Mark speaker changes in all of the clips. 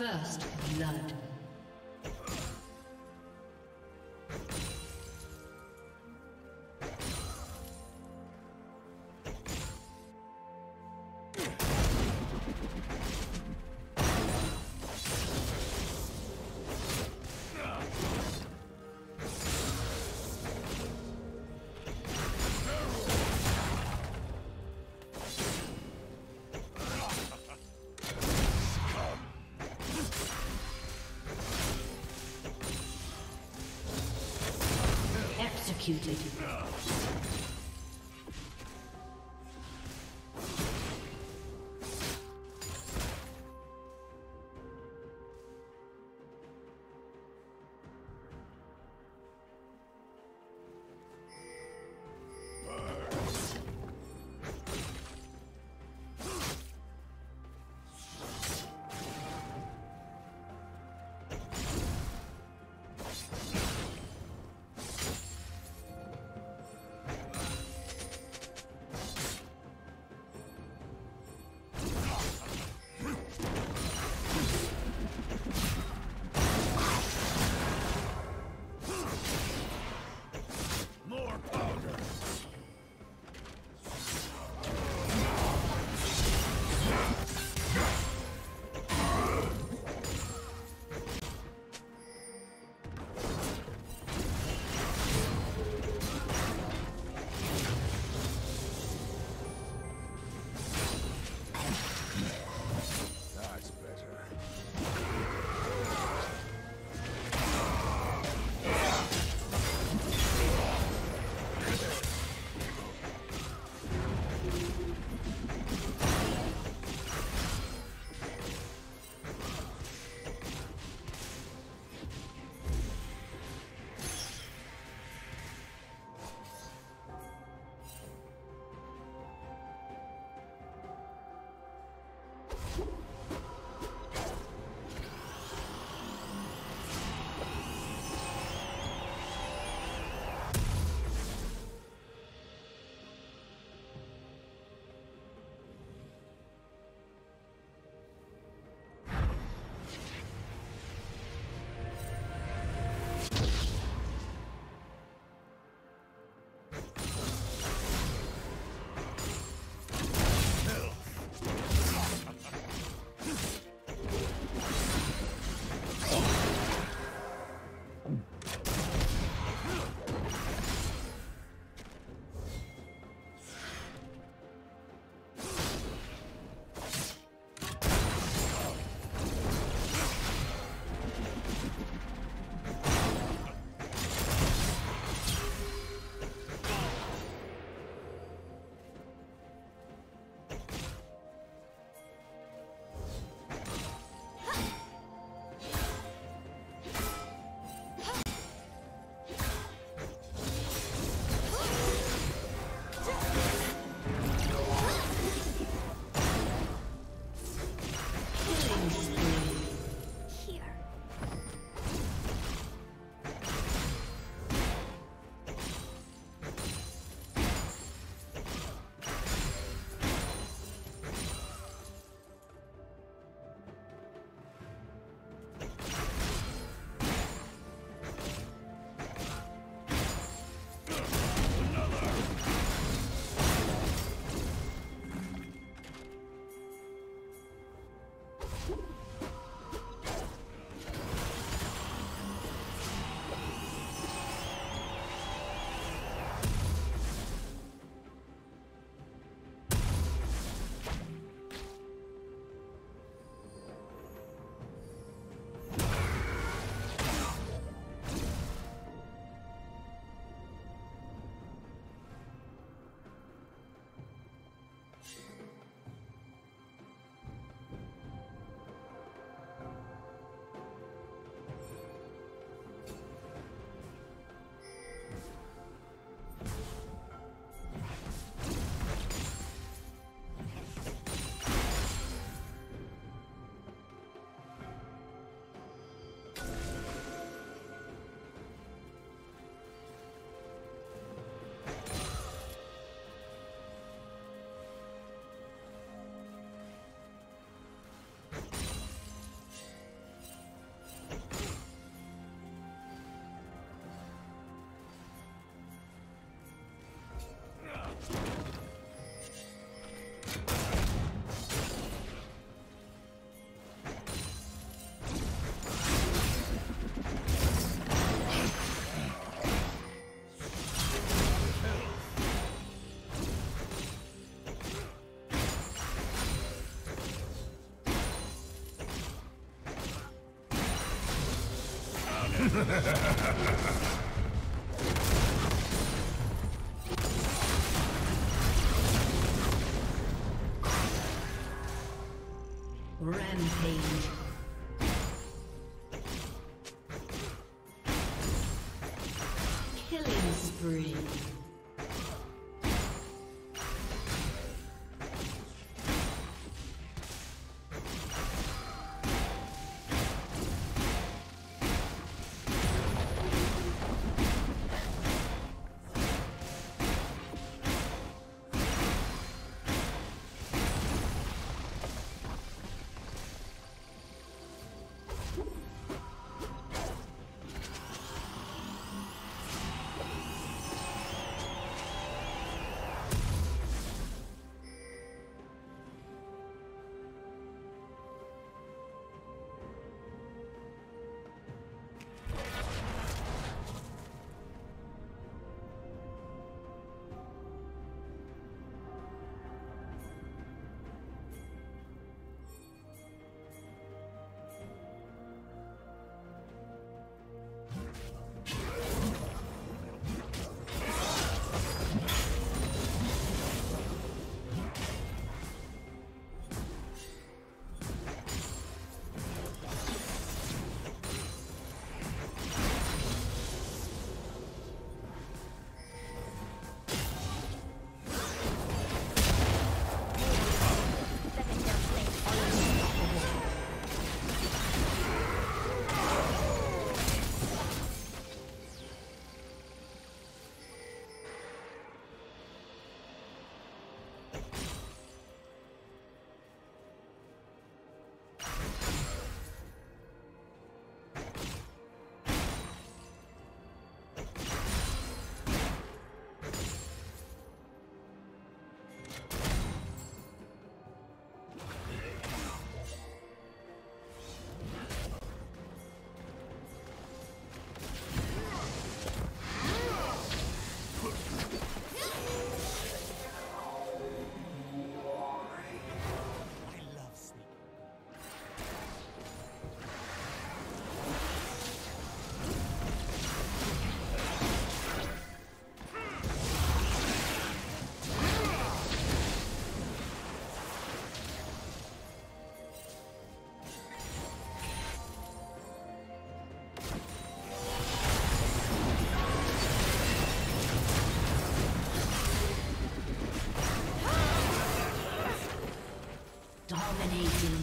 Speaker 1: First blood. Executed. Dominating.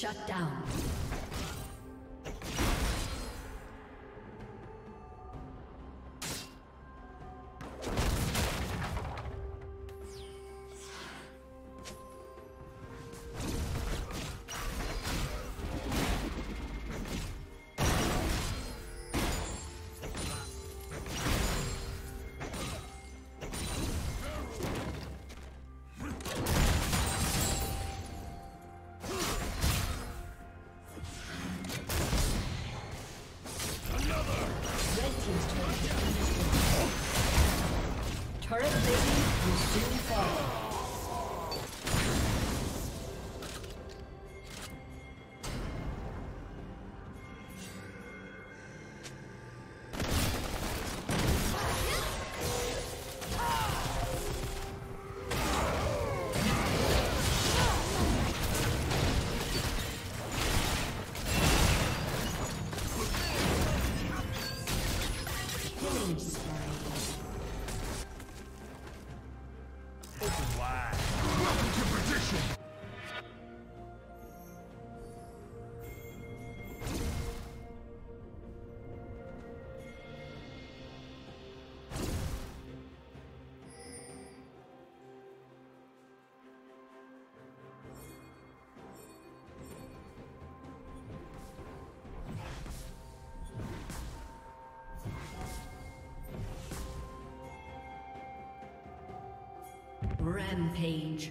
Speaker 1: Shut down. Rampage.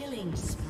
Speaker 1: Killing spree.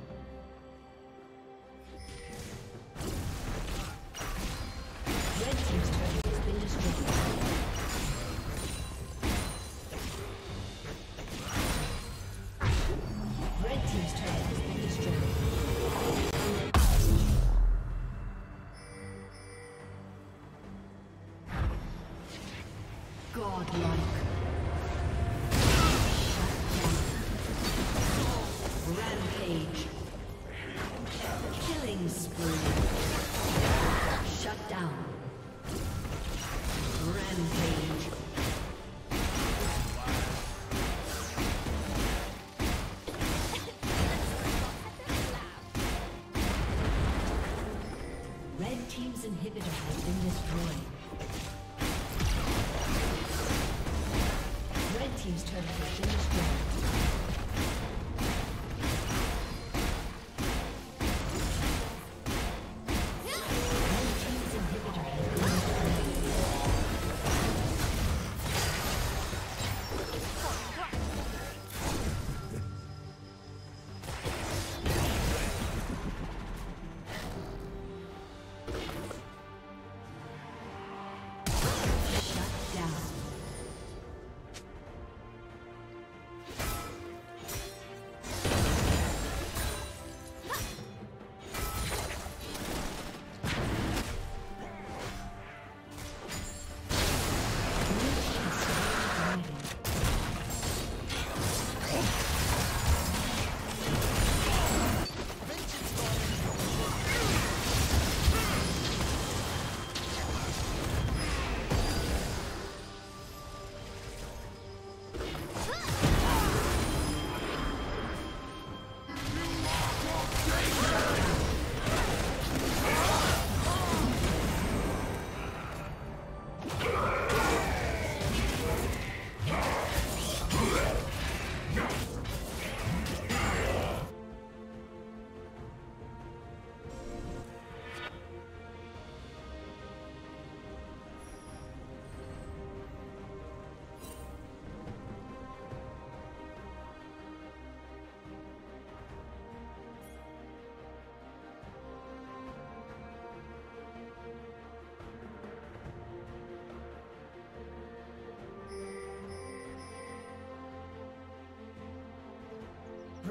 Speaker 1: Inhibitor has been destroyed. Red Team's turret has been destroyed.